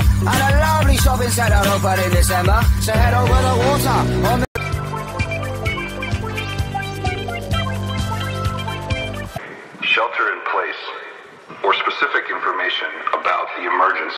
and a lovely shopping centre open in December. So head over the water on the Shelter in place or specific information about the emergency.